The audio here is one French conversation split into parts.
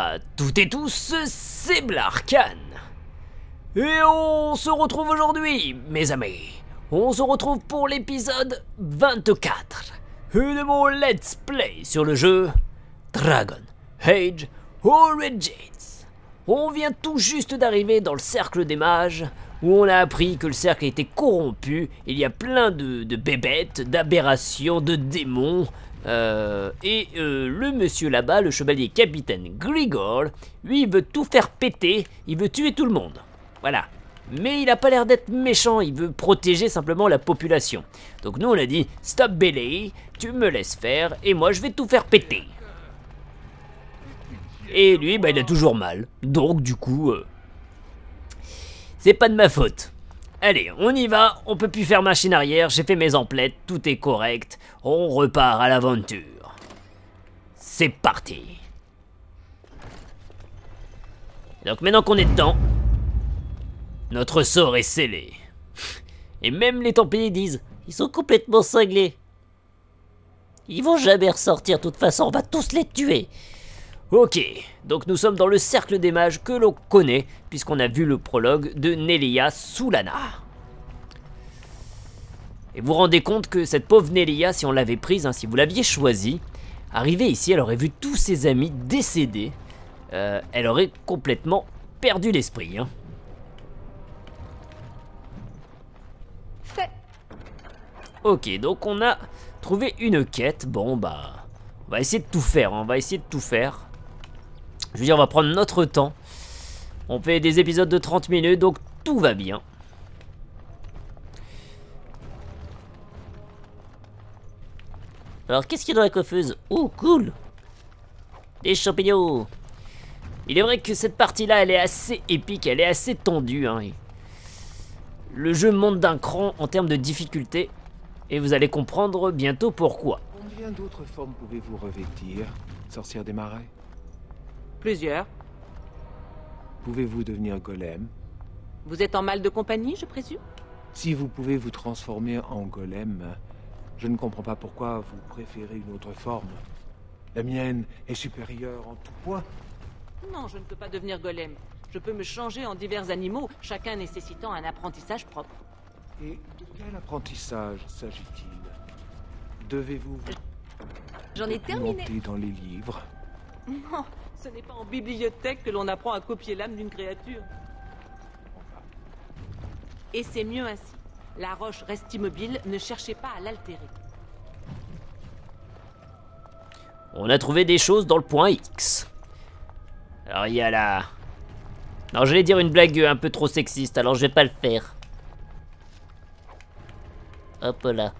À toutes et tous, c'est Blarkan. Et on se retrouve aujourd'hui, mes amis. On se retrouve pour l'épisode 24 de mon Let's Play sur le jeu Dragon Age Origins. On vient tout juste d'arriver dans le cercle des mages où on a appris que le cercle été corrompu. Il y a plein de, de bébêtes, d'aberrations, de démons. Euh, et euh, le monsieur là-bas, le chevalier capitaine Grigor, lui, il veut tout faire péter, il veut tuer tout le monde. Voilà. Mais il a pas l'air d'être méchant, il veut protéger simplement la population. Donc nous on a dit, stop Belay, tu me laisses faire, et moi je vais tout faire péter. Et lui, bah, il a toujours mal. Donc du coup, euh, c'est pas de ma faute. Allez, on y va, on peut plus faire machine arrière, j'ai fait mes emplettes, tout est correct, on repart à l'aventure. C'est parti. Donc maintenant qu'on est dedans, notre sort est scellé. Et même les Templiers disent, ils sont complètement cinglés. Ils vont jamais ressortir de toute façon, on va tous les tuer. Ok, donc nous sommes dans le cercle des mages que l'on connaît, puisqu'on a vu le prologue de Nelia Soulana. Et vous vous rendez compte que cette pauvre Nelia, si on l'avait prise, hein, si vous l'aviez choisie, arrivée ici, elle aurait vu tous ses amis décédés. Euh, elle aurait complètement perdu l'esprit. Hein. Ok, donc on a trouvé une quête. Bon, bah, on va essayer de tout faire. hein, On va essayer de tout faire. Je veux dire, on va prendre notre temps. On fait des épisodes de 30 minutes, donc tout va bien. Alors, qu'est-ce qu'il y a dans la coiffeuse? Oh, cool Des champignons Il est vrai que cette partie-là, elle est assez épique, elle est assez tendue. Hein. Le jeu monte d'un cran en termes de difficulté, et vous allez comprendre bientôt pourquoi. Combien d'autres formes pouvez-vous revêtir, sorcière des marais? Plusieurs. Pouvez-vous devenir golem? Vous êtes en mal de compagnie, je présume? Si vous pouvez vous transformer en golem, je ne comprends pas pourquoi vous préférez une autre forme. La mienne est supérieure en tout point. Non, je ne peux pas devenir golem. Je peux me changer en divers animaux, chacun nécessitant un apprentissage propre. Et de quel apprentissage s'agit-il? Devez-vous vous J'en ai terminé. dans les livres? Non, ce n'est pas en bibliothèque que l'on apprend à copier l'âme d'une créature. Et c'est mieux ainsi. La roche reste immobile, ne cherchez pas à l'altérer. On a trouvé des choses dans le point X. Alors il y a la... Non, j'allais dire une blague un peu trop sexiste, alors je vais pas le faire. Hop là.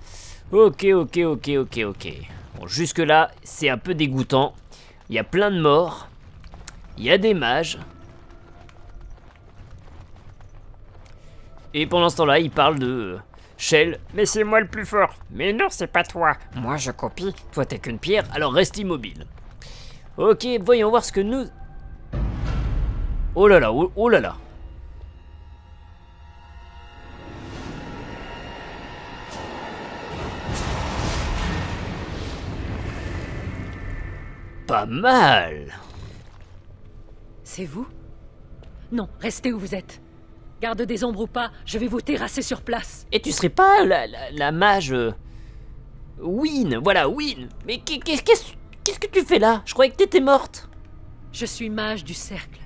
Ok, ok, ok, ok, ok. Bon, jusque là, c'est un peu dégoûtant. Il y a plein de morts. Il y a des mages. Et pendant ce temps-là, il parle de... euh, Shell, mais c'est moi le plus fort. Mais non, c'est pas toi. Moi, je copie. Toi, t'es qu'une pierre, alors reste immobile. Ok, voyons voir ce que nous... Oh là là, oh, oh là là. Pas mal. C'est vous? Non, restez où vous êtes. Garde des ombres ou pas, je vais vous terrasser sur place. Et tu serais pas la, la, la mage... euh, Win, voilà, Win. Mais qu'est- qu'est- qu'est-ce qu'est-ce que tu fais là? Je croyais que t'étais morte. Je suis mage du cercle.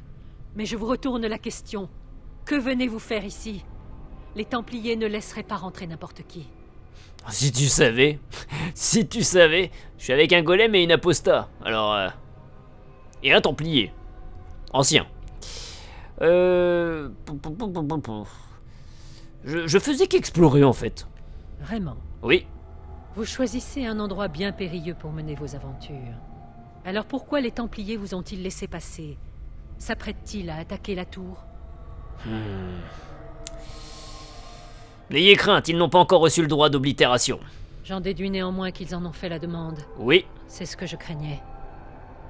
Mais je vous retourne la question. Que venez-vous faire ici? Les Templiers ne laisseraient pas rentrer n'importe qui. Si tu savais, si tu savais, je suis avec un golem et une apostat. Alors, euh, et un templier, ancien. Euh, je, je faisais qu'explorer en fait. Vraiment. Oui, Vous choisissez un endroit bien périlleux pour mener vos aventures. Alors pourquoi les Templiers vous ont-ils laissé passer? S'apprêtent-ils à attaquer la tour? N'ayez crainte, ils n'ont pas encore reçu le droit d'oblitération. J'en déduis néanmoins qu'ils en ont fait la demande. Oui, C'est ce que je craignais.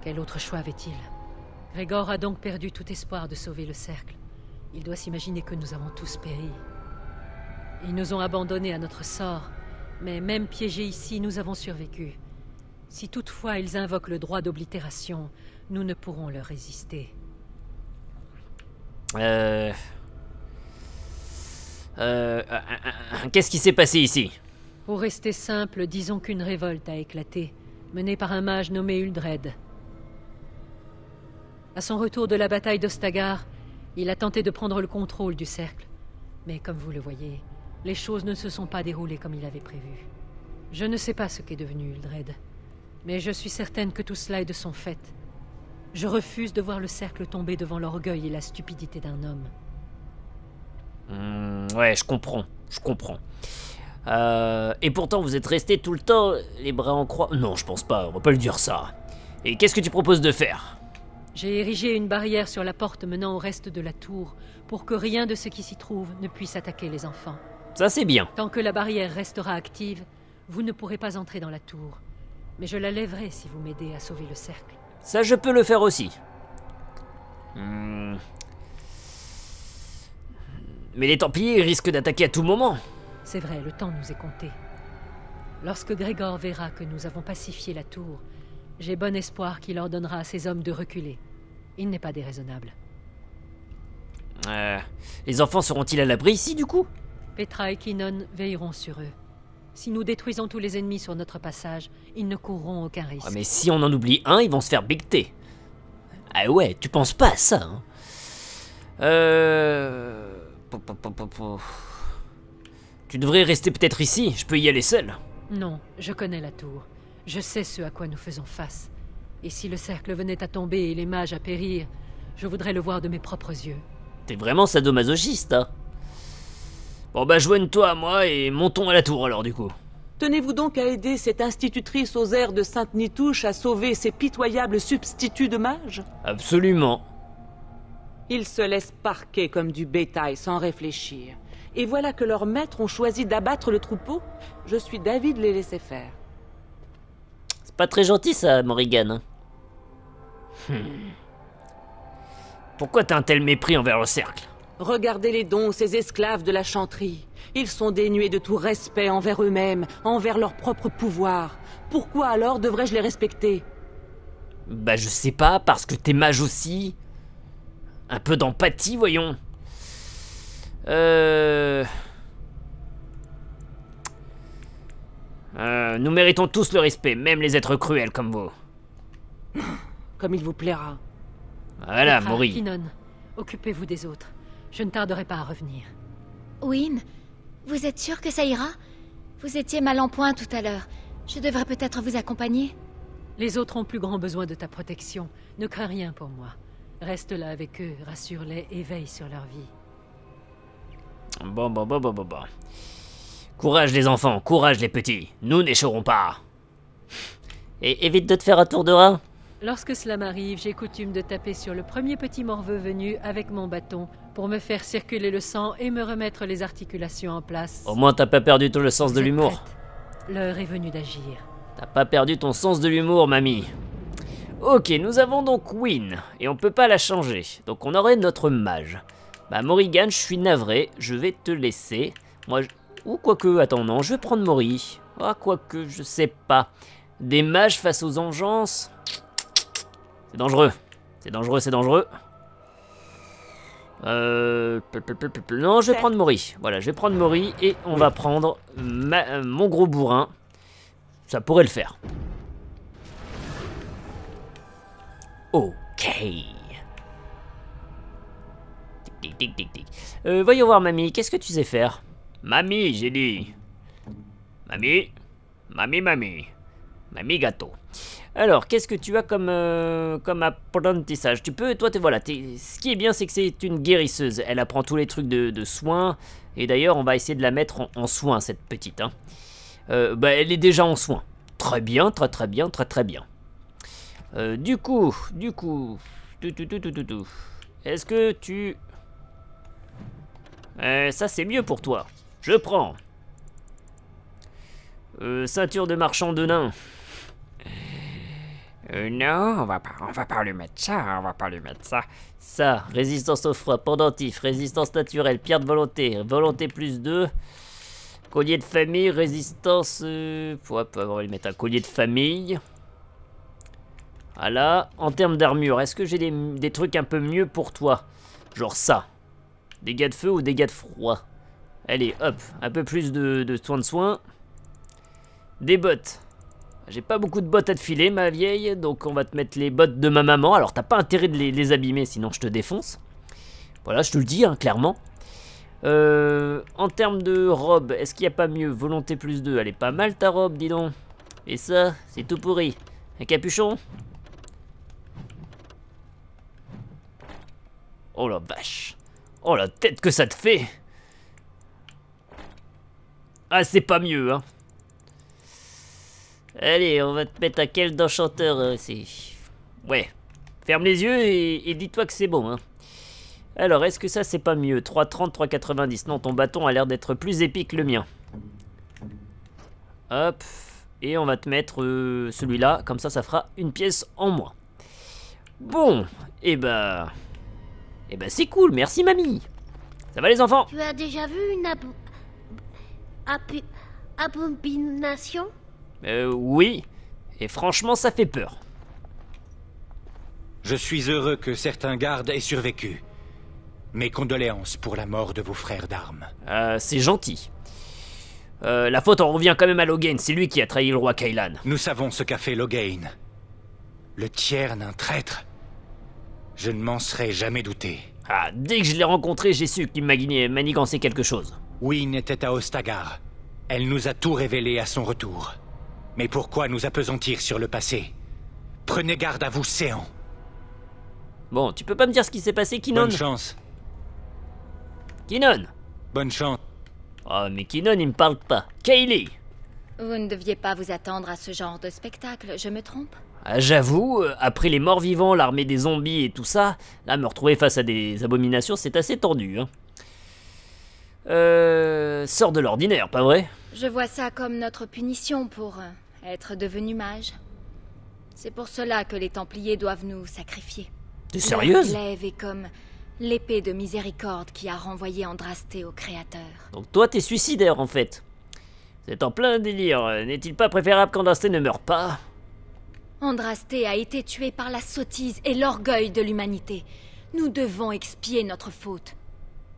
Quel autre choix avait-il? Grégor a donc perdu tout espoir de sauver le cercle. Il doit s'imaginer que nous avons tous péri. Ils nous ont abandonnés à notre sort, mais même piégés ici, nous avons survécu. Si toutefois ils invoquent le droit d'oblitération, nous ne pourrons leur résister. Euh... Euh... Qu'est-ce qui s'est passé ici? Pour rester simple, disons qu'une révolte a éclaté, menée par un mage nommé Uldred. À son retour de la bataille d'Ostagar, il a tenté de prendre le contrôle du cercle. Mais comme vous le voyez, les choses ne se sont pas déroulées comme il avait prévu. Je ne sais pas ce qu'est devenu Uldred, mais je suis certaine que tout cela est de son fait. Je refuse de voir le cercle tomber devant l'orgueil et la stupidité d'un homme. Hmm, Ouais, je comprends, je comprends. Euh, et pourtant, vous êtes resté tout le temps les bras en croix. Non, je pense pas, on va pas le dire ça. Et qu'est-ce que tu proposes de faire? J'ai érigé une barrière sur la porte menant au reste de la tour pour que rien de ce qui s'y trouve ne puisse attaquer les enfants. Ça, c'est bien. Tant que la barrière restera active, vous ne pourrez pas entrer dans la tour. Mais je la lèverai si vous m'aidez à sauver le cercle. Ça, je peux le faire aussi. Hmm. Mais les Templiers risquent d'attaquer à tout moment. C'est vrai, le temps nous est compté. Lorsque Grégor verra que nous avons pacifié la tour, j'ai bon espoir qu'il ordonnera à ses hommes de reculer. Il n'est pas déraisonnable. Euh, les enfants seront-ils à l'abri ici, du coup? Petra et Kinon veilleront sur eux. Si nous détruisons tous les ennemis sur notre passage, ils ne courront aucun risque. Ah, mais si on en oublie un, ils vont se faire becter. Ah ouais, tu penses pas à ça, hein? Euh... Tu devrais rester peut-être ici, je peux y aller seul. Non, je connais la tour. Je sais ce à quoi nous faisons face. Et si le cercle venait à tomber et les mages à périr, je voudrais le voir de mes propres yeux. T'es vraiment sadomasochiste, hein Bon bah joigne-toi à moi et montons à la tour alors du coup. Tenez-vous donc à aider cette institutrice aux airs de Sainte-Nitouche à sauver ces pitoyables substituts de mages? Absolument. Ils se laissent parquer comme du bétail sans réfléchir. Et voilà que leurs maîtres ont choisi d'abattre le troupeau. Je suis d'avis de les laisser faire. C'est pas très gentil ça, Morrigan. Hmm. Pourquoi t'as un tel mépris envers le cercle? Regardez-les donc, ces esclaves de la chanterie. Ils sont dénués de tout respect envers eux-mêmes, envers leur propre pouvoir. Pourquoi alors devrais-je les respecter? Bah je sais pas, parce que t'es mage aussi. Un peu d'empathie, voyons. Euh... Euh, nous méritons tous le respect, même les êtres cruels comme vous. Comme il vous plaira. Voilà, Mori. Kinon, occupez-vous des autres. Je ne tarderai pas à revenir. Wynne, vous êtes sûr que ça ira? Vous étiez mal en point tout à l'heure. Je devrais peut-être vous accompagner? Les autres ont plus grand besoin de ta protection. Ne crains rien pour moi. Reste là avec eux, rassure-les et veille sur leur vie. Bon, bon, bon, bon, bon, bon. Courage les enfants, courage les petits. Nous n'échouerons pas. Et évite de te faire un tour de rein. Lorsque cela m'arrive, j'ai coutume de taper sur le premier petit morveux venu avec mon bâton pour me faire circuler le sang et me remettre les articulations en place. Au moins t'as pas perdu tout le sens Vous de l'humour. L'heure est venue d'agir. T'as pas perdu ton sens de l'humour, mamie. Ok, nous avons donc Win, et on peut pas la changer. Donc on aurait notre mage. Bah Morrigan, je suis navré, je vais te laisser. Moi, je... ou quoique, attends, non, je vais prendre Mori. Ah, quoique, je sais pas. Des mages face aux engences C'est dangereux. C'est dangereux, c'est dangereux. Euh... Non, je vais prendre Mori. Voilà, je vais prendre Mori et on va prendre ma- euh, mon gros bourrin. Ça pourrait le faire. Ok. Tic tic tic tic. Euh, voyons voir, mamie, qu'est-ce que tu sais faire? Mamie, j'ai dit. Mamie Mamie, mamie. Mamie gâteau. Alors, qu'est-ce que tu as comme, euh, comme apprentissage? Tu peux, toi, t'es voilà. t'es- ce qui est bien, c'est que c'est une guérisseuse. Elle apprend tous les trucs de, de soins. Et d'ailleurs, on va essayer de la mettre en, en soins, cette petite. Hein. Euh, bah, elle est déjà en soins. Très bien, très très bien, très très bien. Euh, du coup, du coup, tout, tout, tout, tout, tout, tout. Est-ce que tu... Euh, ça c'est mieux pour toi. Je prends. Euh, ceinture de marchand de nains. Euh, non, on va pas, on va pas lui mettre ça, on va pas lui mettre ça. Ça, résistance au froid, pendentif, résistance naturelle, pierre de volonté, volonté plus 2. Collier de famille, résistance... Euh, on va lui mettre un collier de famille. Voilà, en termes d'armure, est-ce que j'ai des, trucs un peu mieux pour toi? Genre ça. Dégâts de feu ou dégâts de froid? Allez, hop, un peu plus de, soins de soins. Des bottes. J'ai pas beaucoup de bottes à te filer, ma vieille, donc on va te mettre les bottes de ma maman. Alors t'as pas intérêt de les, les abîmer, sinon je te défonce. Voilà, je te le dis, hein, clairement. Euh, en termes de robe, est-ce qu'il n'y a pas mieux? Volonté plus 2, elle est pas mal ta robe, dis donc. Et ça, c'est tout pourri. Un capuchon? Oh la vache. Oh la tête que ça te fait. Ah, c'est pas mieux, hein. Allez, on va te mettre à quel d'enchanteur euh. Ouais. Ferme les yeux et, dis-toi que c'est bon, hein. Alors, est-ce que ça c'est pas mieux? 3,30, 3,90. Non, ton bâton a l'air d'être plus épique que le mien. Hop. Et on va te mettre euh, celui-là. Comme ça, ça fera une pièce en moins. Bon. Et eh bah... Et bah c'est cool. Merci, mamie. Ça va les enfants? Tu as déjà vu une abo... abo- abomination? Euh, oui. Et franchement, ça fait peur. Je suis heureux que certains gardes aient survécu. Mes condoléances pour la mort de vos frères d'armes. Euh, c'est gentil. Euh, la faute en revient quand même à Logan, c'est lui qui a trahi le roi Kailan. Nous savons ce qu'a fait Logain. Le tiers d'un traître. Je ne m'en serais jamais douté. Ah, dès que je l'ai rencontré, j'ai su qu'il m'a guigné- manigancé quelque chose. Wynne était à Ostagar. Elle nous a tout révélé à son retour. Mais pourquoi nous appesantir sur le passé? Prenez garde à vous, Séant. Bon, tu peux pas me dire ce qui s'est passé, Kinon Bonne chance. Kinon Bonne chance. Oh, mais Kinon, il me parle pas. Kaylee? Vous ne deviez pas vous attendre à ce genre de spectacle, je me trompe? J'avoue, euh, après les morts vivants, l'armée des zombies et tout ça, là, me retrouver face à des abominations, c'est assez tendu, hein. Euh... Sort de l'ordinaire, pas vrai? Je vois ça comme notre punition pour euh, être devenu mage. C'est pour cela que les Templiers doivent nous sacrifier. T'es sérieuse? Est comme l'épée de miséricorde qui a renvoyé Andrasté au Créateur. Donc toi, t'es suicidaire, en fait. Vous êtes en plein délire. euh, N'est-il pas préférable qu'Andrasté ne meure pas? Andrasté a été tué par la sottise et l'orgueil de l'humanité. Nous devons expier notre faute.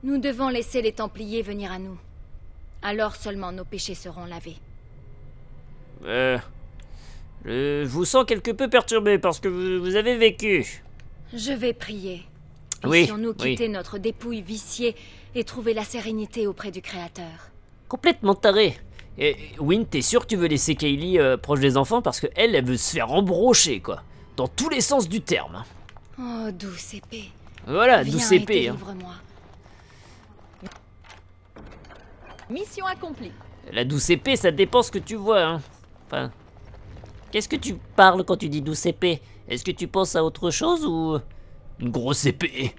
Nous devons laisser les Templiers venir à nous. Alors seulement nos péchés seront lavés. Euh... Je vous sens quelque peu perturbé parce que vous, vous avez vécu. Je vais prier. Oui, Puissions-nous oui. quitter notre dépouille viciée et trouver la sérénité auprès du Créateur. Complètement taré. Et Win, t'es sûr que tu veux laisser Kaylee euh, proche des enfants parce que elle, elle veut se faire embrocher, quoi. Dans tous les sens du terme. hein. Oh, douce épée. Voilà, Viens douce et épée. hein. Mission accomplie. La douce épée, ça dépend ce que tu vois, hein. Enfin. Qu'est-ce que tu parles quand tu dis douce épée? Est-ce que tu penses à autre chose ou. Une grosse épée?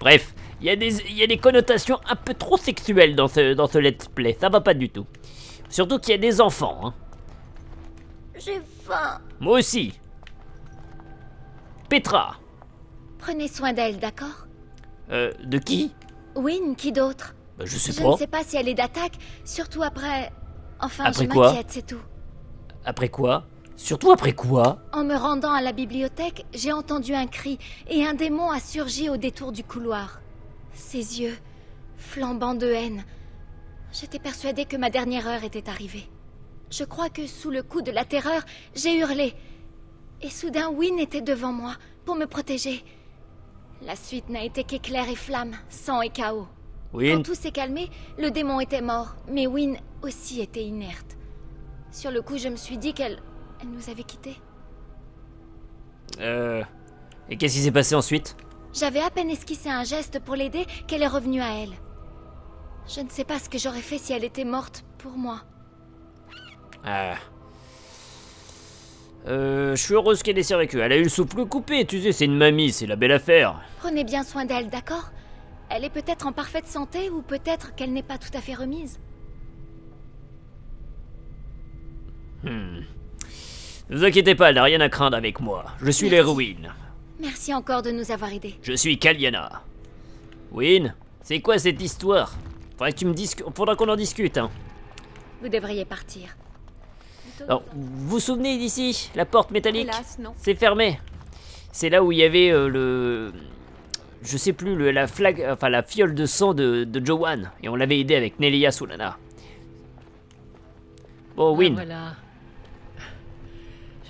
Bref, il y, a des- il y a des connotations un peu trop sexuelles dans ce, dans ce let's play, ça va pas du tout. Surtout qu'il y a des enfants, hein. J'ai faim. Moi aussi. Petra. Prenez soin d'elle, d'accord? Euh, de qui? Win, qui d'autre? Bah, Je sais Je pas. ne sais pas si elle est d'attaque, surtout après... Enfin, Après je m'inquiète, c'est tout. Après quoi? Surtout après quoi? En me rendant à la bibliothèque, j'ai entendu un cri et un démon a surgi au détour du couloir. Ses yeux, flambant de haine. J'étais persuadée que ma dernière heure était arrivée. Je crois que sous le coup de la terreur, j'ai hurlé. Et soudain, Win était devant moi pour me protéger. La suite n'a été qu'éclair et flamme, sang et chaos. Oui, Quand tout s'est calmé, le démon était mort, mais Win aussi était inerte. Sur le coup, je me suis dit qu'elle. Elle nous avait quittés. euh... Et qu'est-ce qui s'est passé ensuite? J'avais à peine esquissé un geste pour l'aider qu'elle est revenue à elle. Je ne sais pas ce que j'aurais fait si elle était morte pour moi. Ah. Euh, je suis heureuse qu'elle ait survécu. Elle a eu le souffle coupé, tu sais, c'est une mamie, c'est la belle affaire. Prenez bien soin d'elle, d'accord? Elle est peut-être en parfaite santé ou peut-être qu'elle n'est pas tout à fait remise. Ne vous inquiétez pas, elle n'a rien à craindre avec moi. Je suis l'héroïne. Merci encore de nous avoir aidés. Je suis Kaliana. Win, c'est quoi cette histoire? Faudrait que tu me dises... Faudra qu'on en discute, hein. Vous devriez partir. Alors, vous vous souvenez d'ici La porte métallique? Hélas, non. C'est fermé. C'est là où il y avait euh, le... Je sais plus, le- la flag... Enfin, la fiole de sang de, de Joanne. Et on l'avait aidé avec Nelia Soulana. Bon, Ah, Win. voilà.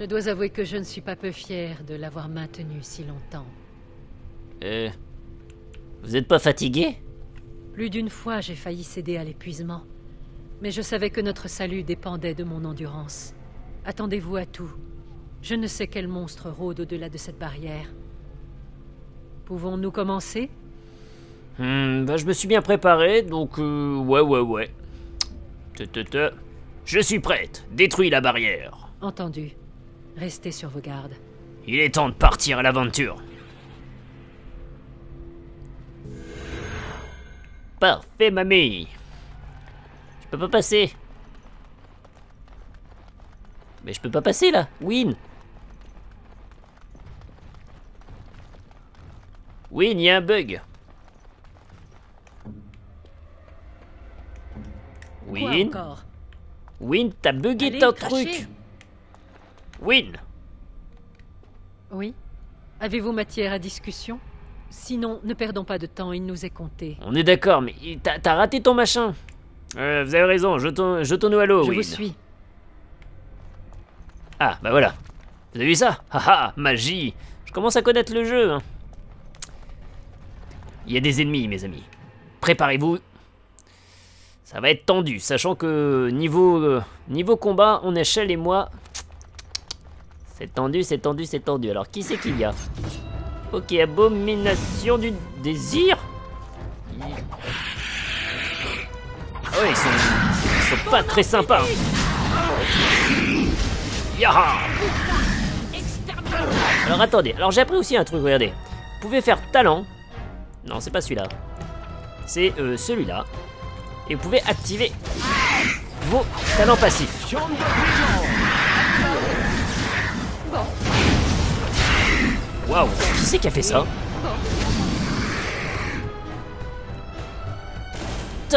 Je dois avouer que je ne suis pas peu fière de l'avoir maintenu si longtemps. Euh, vous êtes pas fatigué? Plus d'une fois, j'ai failli céder à l'épuisement. Mais je savais que notre salut dépendait de mon endurance. Attendez-vous à tout. Je ne sais quel monstre rôde au-delà de cette barrière. Pouvons-nous commencer? Hmm, bah, je me suis bien préparé, donc euh, ouais, ouais, ouais. Te, te, te. Je suis prête. Détruis la barrière. Entendu. Restez sur vos gardes. Il est temps de partir à l'aventure. Parfait, mamie. Je peux pas passer. Mais je peux pas passer là. Win. Win, il y a un bug. Win. Win, t'as bugué ton truc. Win. Oui Avez-vous matière à discussion? Sinon, ne perdons pas de temps, il nous est compté. On est d'accord, mais t'as raté ton machin. Euh, vous avez raison, jetons- jetons-nous à l'eau, Je Win. vous suis. Ah, bah voilà. Vous avez vu ça? Haha, magie Je commence à connaître le jeu. hein. Il y a des ennemis, mes amis. Préparez-vous. Ça va être tendu, sachant que niveau, euh, niveau combat, on échelle et moi... C'est tendu, c'est tendu, c'est tendu. Alors, qui c'est qu'il y a Ok, abomination du désir ouais, ils sont, ils sont pas très sympas. hein. Yaha Alors attendez, alors j'ai appris aussi un truc, regardez. Vous pouvez faire talent. Non, c'est pas celui-là. C'est euh, celui-là. Et vous pouvez activer vos talents passifs. Waouh, qui c'est qui a fait ça?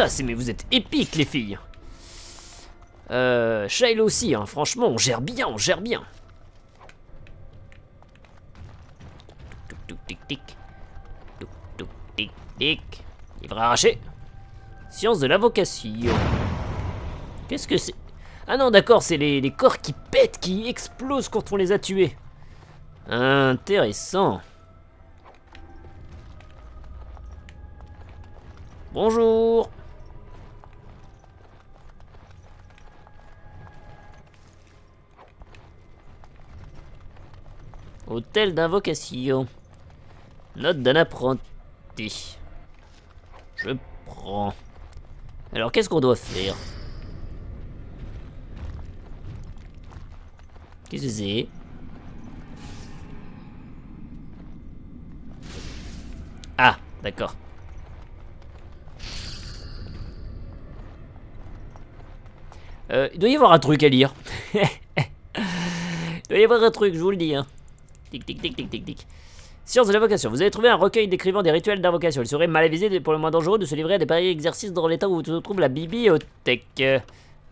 C'est mais vous êtes épiques les filles. Euh, Shail aussi, hein. franchement, on gère bien, on gère bien. Tic tic. Tuk tuk tic tic. Livre arraché. Science de l'invocation. Qu'est-ce que c'est? Ah non, d'accord, c'est les, les corps qui pètent, qui explosent quand on les a tués. Intéressant. Bonjour. Hôtel d'invocation. Note d'un apprenti. Je prends. Alors qu'est-ce qu'on doit faire? Qu'est-ce que c'est Ah, d'accord. Euh, il doit y avoir un truc à lire. il doit y avoir un truc, je vous le dis. Hein. Tic, tic, tic, tic, tic, tic. Science de l'invocation. Vous avez trouvé un recueil décrivant des rituels d'invocation. Il serait mal avisé pour le moins dangereux de se livrer à des pareils exercices dans l'état où se trouve la bibliothèque.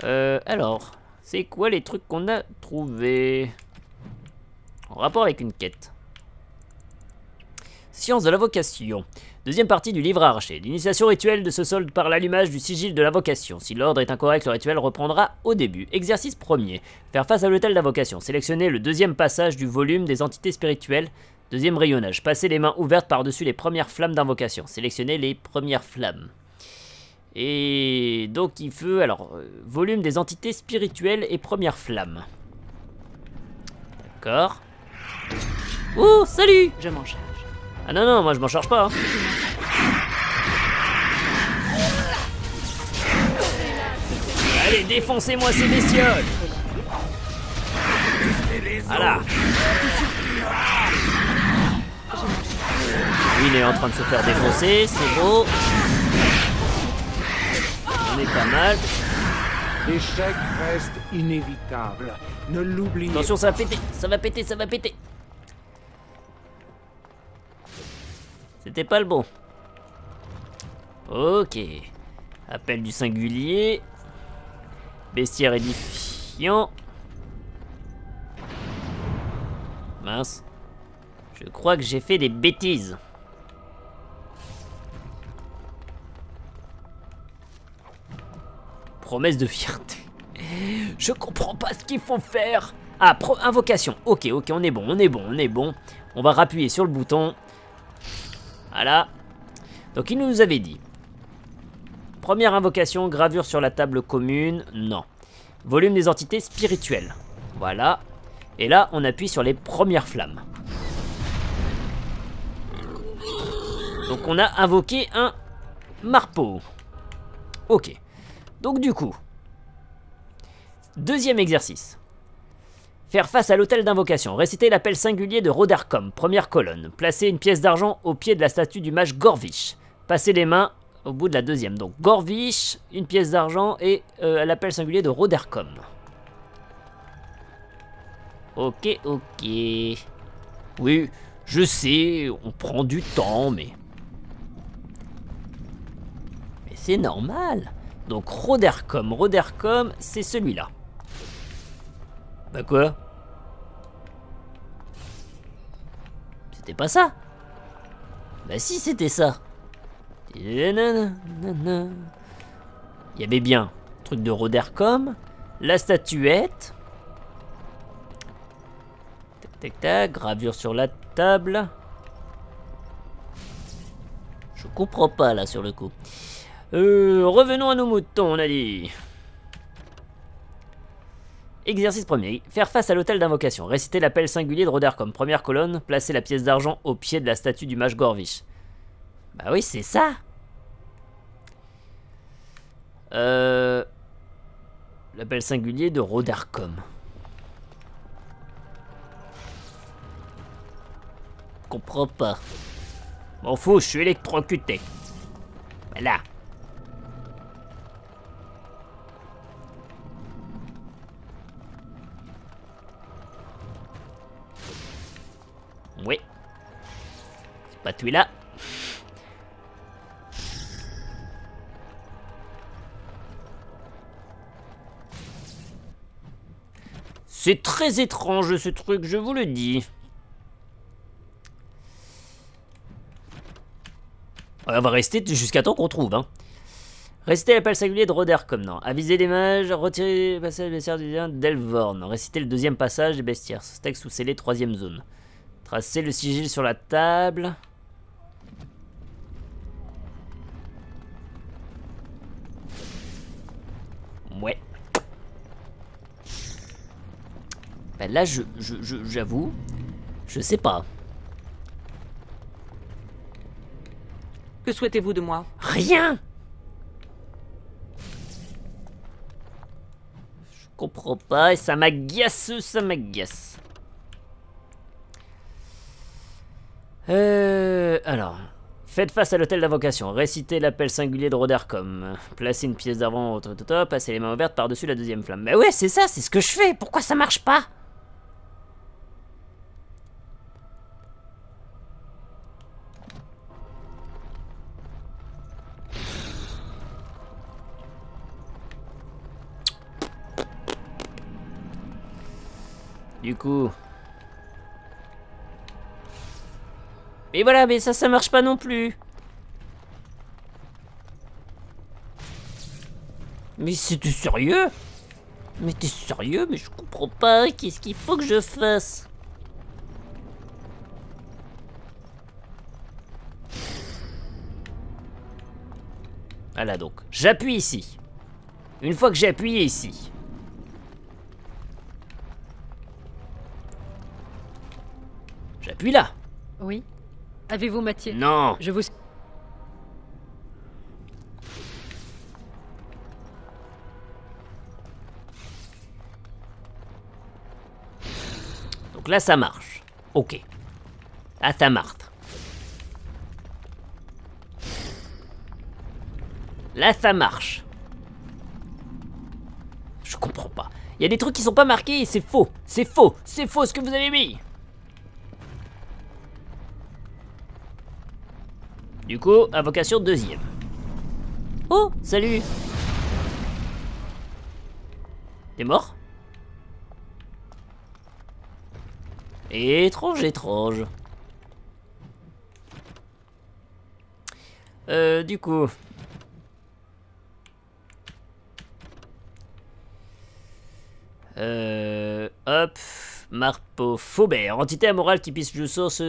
Euh, alors, c'est quoi les trucs qu'on a trouvés? En rapport avec une quête. Science de l'invocation. Deuxième partie du livre arraché. L'initiation rituelle de se solde par l'allumage du sigil de l'invocation. Si l'ordre est incorrect, le rituel reprendra au début. Exercice premier. Faire face à l'hôtel d'invocation. Sélectionnez le deuxième passage du volume des entités spirituelles. Deuxième rayonnage. Passez les mains ouvertes par-dessus les premières flammes d'invocation. Sélectionnez les premières flammes. Et donc il faut... Alors, euh, volume des entités spirituelles et première flamme. D'accord. Oh, salut Je charge. Ah non, non, moi je m'en charge pas. hein. Allez, défoncez-moi ces bestioles Voilà Lui, il est en train de se faire défoncer, c'est beau. On est pas mal. L'échec reste inévitable. Ne l'oubliez Attention, ça va péter, ça va péter, ça va péter. C'était pas le bon. Ok. Appel du singulier. Bestiaire édifiant. Mince. Je crois que j'ai fait des bêtises. Promesse de fierté. Je comprends pas ce qu'il faut faire. Ah, invocation. Ok, ok, on est bon, on est bon, on est bon. On va rappuyer sur le bouton. Voilà. Donc il nous avait dit. Première invocation, gravure sur la table commune. Non. Volume des entités spirituelles. Voilà. Et là, on appuie sur les premières flammes. Donc on a invoqué un marpeau. Ok. Donc du coup, deuxième exercice. Faire face à l'hôtel d'invocation. Réciter l'appel singulier de Rodercom, première colonne. Placer une pièce d'argent au pied de la statue du mage Gorvish. Passer les mains au bout de la deuxième. Donc Gorvish, une pièce d'argent et euh, l'appel singulier de Rodercom. Ok, ok. Oui, je sais, on prend du temps, mais... Mais c'est normal. Donc Rodercom, Rodercom, c'est celui-là. Bah quoi? C'était pas ça Bah si, c'était ça. Il y avait bien truc de Rodercom, la statuette. Tac tac tac, gravure sur la table. Je comprends pas là sur le coup. Euh, revenons à nos moutons, on a dit. Exercice premier. Faire face à l'hôtel d'invocation. Réciter l'appel singulier de Rodercom. Première colonne. Placer la pièce d'argent au pied de la statue du mage Gorvish. Bah oui, c'est ça. Euh... L'appel singulier de Rodercom. Comprends pas. M'en fous, je suis électrocuté. Voilà. Oui. C'est pas celui-là. C'est très étrange ce truc, je vous le dis. On va rester jusqu'à temps qu'on trouve. Hein. Réciter l'appel singulier de Roder comme non. Aviser les mages, retirer le passage des bestiaires du d'Elvorn. Réciter le deuxième passage des bestiaires. Ce texte sous scellé, troisième zone. Tracer le sigil sur la table. Ouais. Ben là, je, j'avoue, je, je sais pas. Que souhaitez-vous de moi? Rien Je comprends pas et ça m'agace, ça m'agace. Euh, alors, faites face à l'hôtel d'invocation. Récitez l'appel singulier de Rodercom. Placez une pièce d'avant, passez les mains ouvertes par-dessus la deuxième flamme. Mais ouais, c'est ça, c'est ce que je fais. Pourquoi ça marche pas? Du coup... Mais voilà, mais ça, ça marche pas non plus. Mais c'est sérieux Mais t'es sérieux Mais je comprends pas. Qu'est-ce qu'il faut que je fasse? Voilà donc. J'appuie ici. Une fois que j'ai appuyé ici, J'appuie là. Oui. Avez-vous matière Non. Je vous... Donc là, ça marche. Ok. Là, ça marche. Là, ça marche. Je comprends pas. Il y a des trucs qui sont pas marqués et c'est faux. C'est faux. C'est faux ce que vous avez mis. Du coup, invocation deuxième. Oh, salut T'es mort Étrange, étrange. Euh, du coup... Euh, hop, Marpo Faubert, entité amorale qui pisse le source.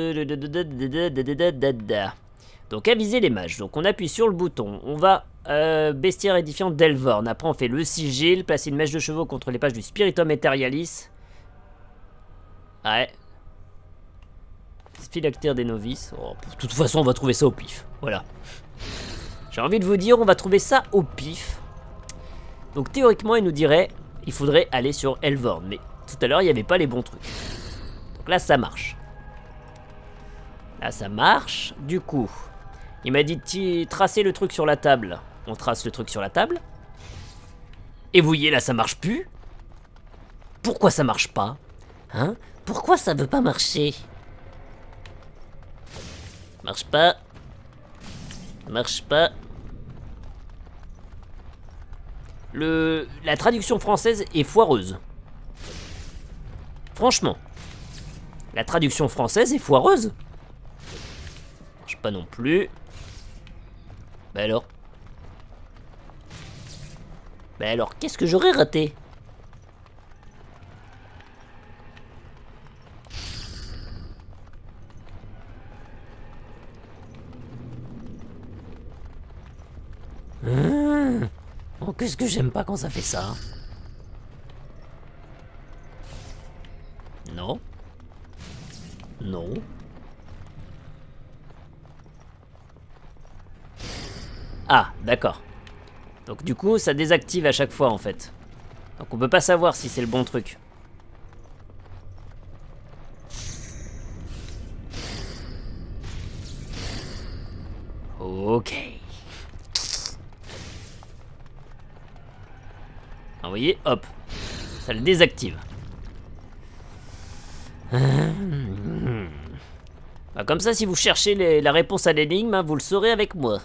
Donc aviser les mages. Donc on appuie sur le bouton. On va euh, bestiaire édifiant d'Elvorn. Après on fait le sigil, placer une mèche de chevaux contre les pages du Spiritum Eterialis. Ouais. Phylactère des novices. Oh, de toute façon on va trouver ça au pif. Voilà. J'ai envie de vous dire, on va trouver ça au pif. Donc théoriquement il nous dirait il faudrait aller sur Elvorn. Mais tout à l'heure, il n'y avait pas les bons trucs. Donc là, ça marche. Là, ça marche. Du coup, il m'a dit tracer le truc sur la table. On trace le truc sur la table. Et vous voyez, là, ça marche plus. Pourquoi ça marche pas Hein? Pourquoi ça veut pas marcher? Marche pas. Marche pas. le, la traduction française est foireuse. Franchement. La traduction française est foireuse. Je pas non plus. Bah alors? Bah alors, qu'est-ce que j'aurais raté? Hein? Oh, qu'est-ce que j'aime pas quand ça fait ça Non. Non. Ah, d'accord. Donc du coup, ça désactive à chaque fois en fait. Donc on peut pas savoir si c'est le bon truc. Ok. vous voyez, hop, ça le désactive. Bah, comme ça, si vous cherchez la réponse à l'énigme, hein, vous le saurez avec moi.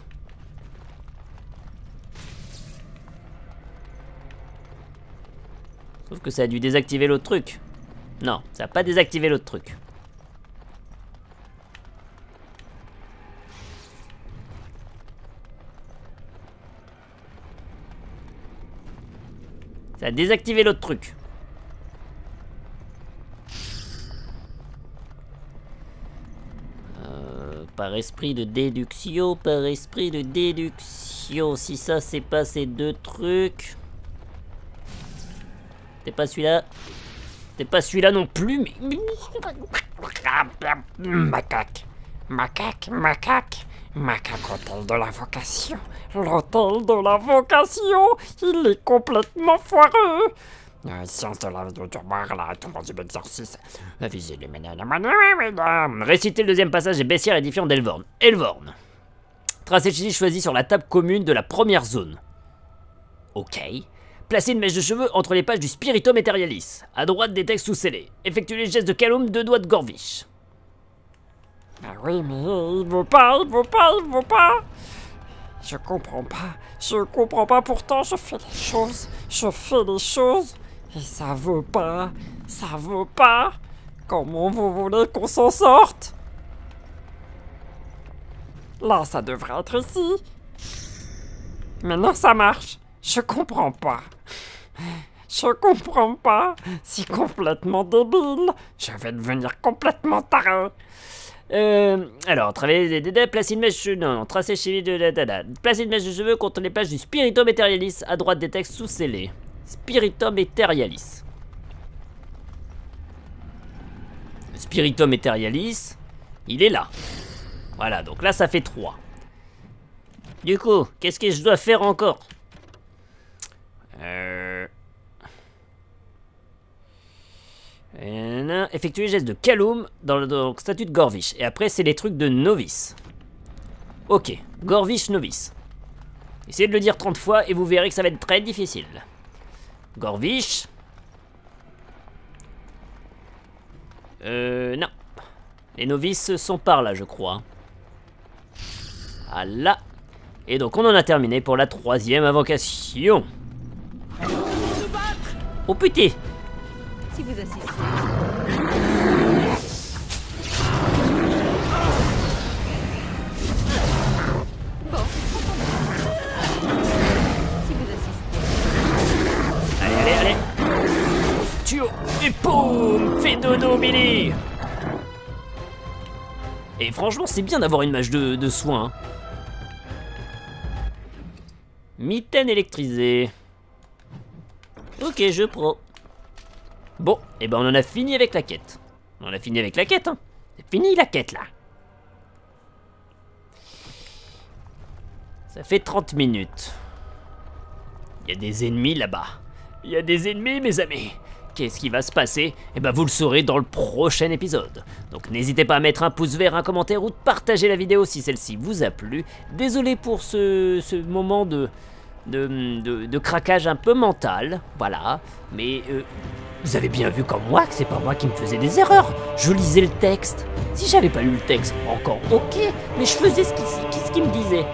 Que ça a dû désactiver l'autre truc. Non, ça n'a pas désactivé l'autre truc. Ça a désactivé l'autre truc. Euh, par esprit de déduction, par esprit de déduction. Si ça, c'est pas ces deux trucs... C'est pas celui-là. C'est pas celui-là non plus, mais... Macaque. Macaque, macaque. Macaque hôtel de la vocation. L'hôtel de la vocation, il est complètement foireux. La science de la turbar, la troisième exercice, la visée des Réciter le deuxième passage des baissières édifiants d'Elvorn. Elvorn. Tracé choisi sur la table commune de la première zone. Ok. Placez une mèche de cheveux entre les pages du Spiritum Eterialis. À droite des textes sous-scellés. Effectuez les gestes de Calum, deux doigts de Gorvish. Ah oui, mais il veut pas, il veut pas, il veut pas. Je comprends pas, je comprends pas. Pourtant, je fais les choses, je fais les choses. Et ça veut pas, ça veut pas. Comment vous voulez qu'on s'en sorte? Là, ça devrait être ici. Maintenant, ça marche. Je comprends pas. Je comprends pas. C'est complètement débile. Je vais devenir complètement taré. Euh, alors, travailler des placer une mèche, non, tracer chez de placer une mèche de cheveux contre les pages du Spiritum Eterialis, à droite des textes sous-scellés. Spiritum Eterialis. Spiritum Eterialis, il est là. Voilà, donc là ça fait 3. Du coup, qu'est-ce que je dois faire encore? Euh... Effectuer geste de Kaloum dans le, statut de Gorvish. Et après, c'est les trucs de novice. Ok, Gorvish novice. Essayez de le dire 30 fois et vous verrez que ça va être très difficile. Gorvish. Euh, non. Les novices sont par là, je crois. Voilà. Et donc, on en a terminé pour la troisième invocation. Oh putain Si vous assistez... Bon, si vous assistez... Allez, allez, allez. Tue Et boum Fais dodo, Billy. Et franchement, c'est bien d'avoir une mage de, soins. Hein. Mitaine électrisée. Ok, je prends. Bon, et ben on en a fini avec la quête. On a fini avec la quête, hein. C'est fini la quête là. Ça fait 30 minutes. Il y a des ennemis là-bas. Il y a des ennemis, mes amis. Qu'est-ce qui va se passer? Eh ben, vous le saurez dans le prochain épisode. Donc, n'hésitez pas à mettre un pouce vert, un commentaire ou de partager la vidéo si celle-ci vous a plu. Désolé pour ce, ce moment de, de, craquage un peu mental. Voilà. Mais euh, vous avez bien vu comme moi que c'est pas moi qui me faisais des erreurs. Je lisais le texte. Si j'avais pas lu le texte, encore ok. Mais je faisais ce qu'il ce qu'il me disait.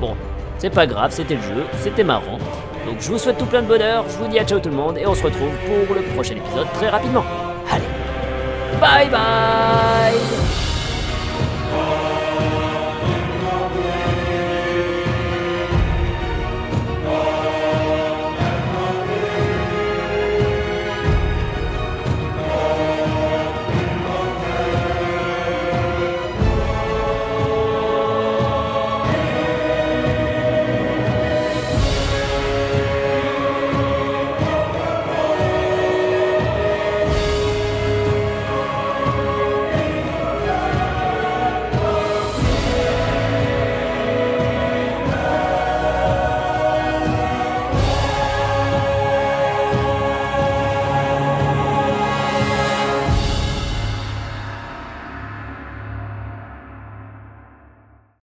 Bon, c'est pas grave, c'était le jeu, c'était marrant. Donc je vous souhaite tout plein de bonheur, je vous dis à ciao tout le monde et on se retrouve pour le prochain épisode très rapidement. Allez, bye bye